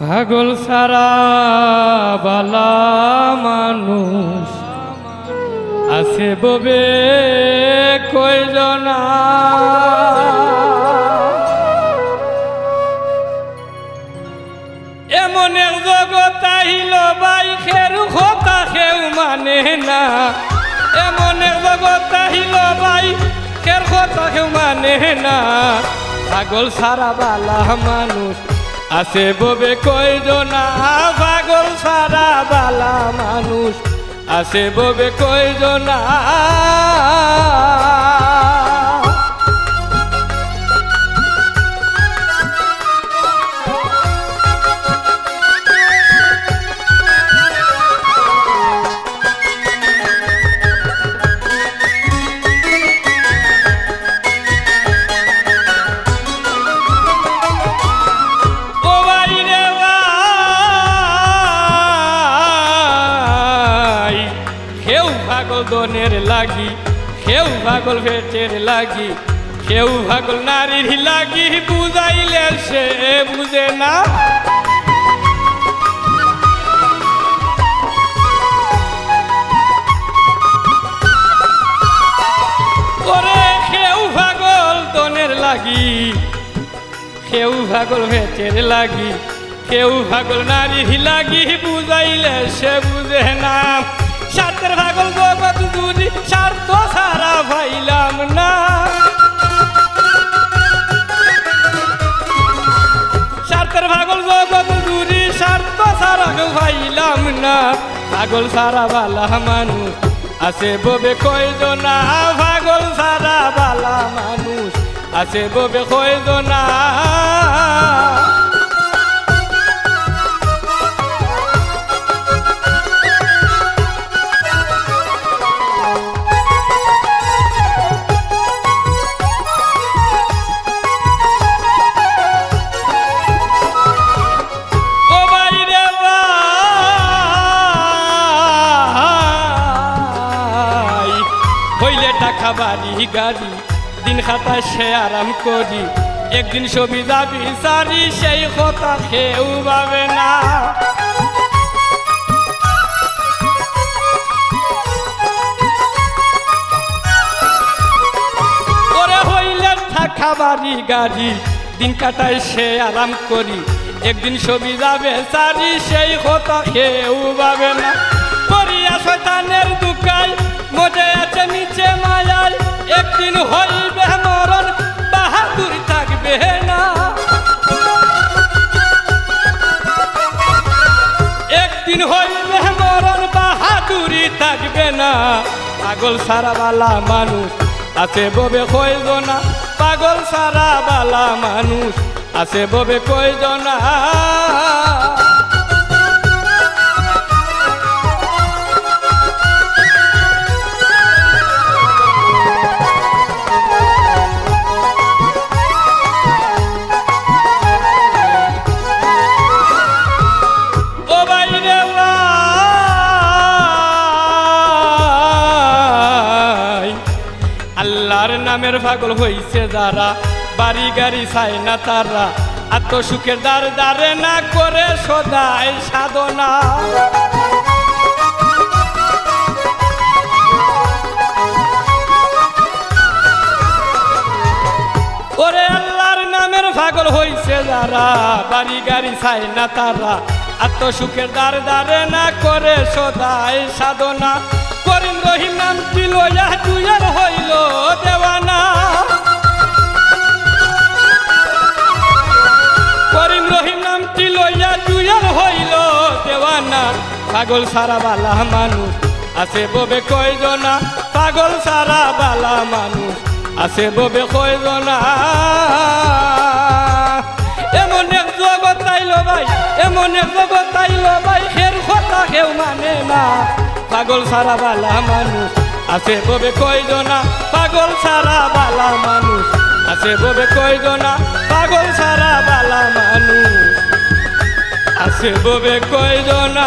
পাগল সারা বালা মানুষ। আছে ববে কয়জনা। এমন এক জগৎ আহিল বাই খের কথা কেউ মানে না। এমন এক জগৎ আহিল বাই খের কথা কেউ মানে না। পাগল সারা বালা মানুষ। আছে ববে কয়জনা পাগল সারা বালা মানুষ। আছে ববে কয়জনা পাগল দনের লাগি, কেউ পাগল ভেটের লাগি, কেউ পাগল নারীর লাগি, বুঝাইলে সে বুঝে না। কেউ ভাগল ভেটের লাগি, কেউ ভাগল নারী লাগি, বুঝাইলে সে বুঝে না। স্বার্থের ভাগল জগৎ জুড়ি স্বার্থ সারা ভাইলাম না। স্বার্থের ভাগল জগৎ জুড়ি স্বার্থ সারা ভাইলাম না। পাগল সারা বালা মানুষ, আছে ববে কয়জনা পাগল সারা বালা মানুষ, আছে ববে কয়জনা ও হইলে টাকা বাড়ি গাড়ি, দিন খাতায় সে আরাম করি। একদিন ছবি যাবি সারি সেই কথা কেউ ভাবে না। ওরে হইলে গাড়ি, দিন কাটায় সে আরাম করি। একদিন ছবি যাবে সারি সেই কথা কেউ ভাবে না। করিয়া শয়তানের দুকাই মজে আছে নিচে মায়াল, একদিন হইবে মরণ, বাহাদুর থাকবে না। একদিন হইবে মরণ বাহাদুরি থাকবে না। পাগল সারা বালা মানুষ, আছে ববে কয়জনা পাগল সারা বালা মানুষ, আছে ববে কয়জনা ও নামের পাগল হইছে যারা। বাড়ি গাড়ি চাই না তারা। আত্ম সুখের দ্বার দ্বারে না করে সদাই সাধনা। দ্বার দ্বারে না করে সদাই সাধনা। দেওয়ানা পাগল সারা বালা মানুষ। আছে ববে কয়জনা? পাগল সারা বালা মানুষ। আছে ববে কয়জনা? এমন এক জগৎ তাইল ভাই, এমন এক জগৎ তাইল ভাই খের কথা কেউ মানে না। পাগল সারা বালা মানুষ। আছে ববে কয়জনা? পাগল সারা বালা মানুষ। আছে ববে কয়জনা? পাগল সারা বালা মানুষ। আসে ববে কয়জনা?